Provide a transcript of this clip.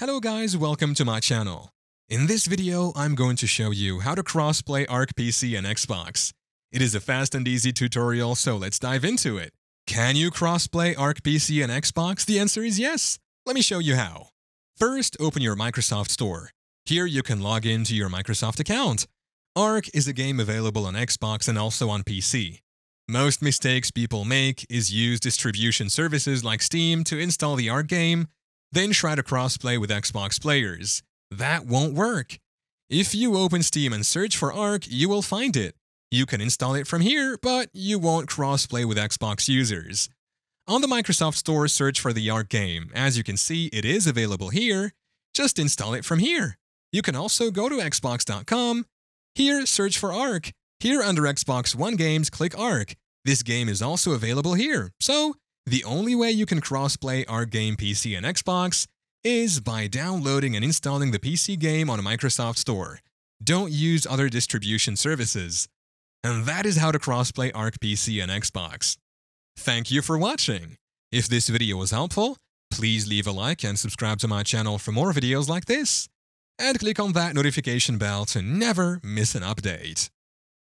Hello guys, welcome to my channel. In this video, I'm going to show you how to crossplay ARK PC and Xbox. It is a fast and easy tutorial, so let's dive into it. Can you crossplay ARK PC and Xbox? The answer is yes. Let me show you how. First, open your Microsoft Store. Here you can log into your Microsoft account. ARK is a game available on Xbox and also on PC. Most mistakes people make is use distribution services like Steam to install the ARK game then try to crossplay with Xbox players. That won't work. If you open Steam and search for ARK, you will find it. You can install it from here, but you won't crossplay with Xbox users. On the Microsoft Store, search for the ARK game. As you can see, it is available here. Just install it from here. You can also go to Xbox.com. Here, search for ARK. Here under Xbox One games, click ARK. This game is also available here. So, the only way you can crossplay ARK game PC and Xbox is by downloading and installing the PC game on a Microsoft Store. Don't use other distribution services. And that is how to crossplay ARK PC and Xbox. Thank you for watching. If this video was helpful, please leave a like and subscribe to my channel for more videos like this. And click on that notification bell to never miss an update.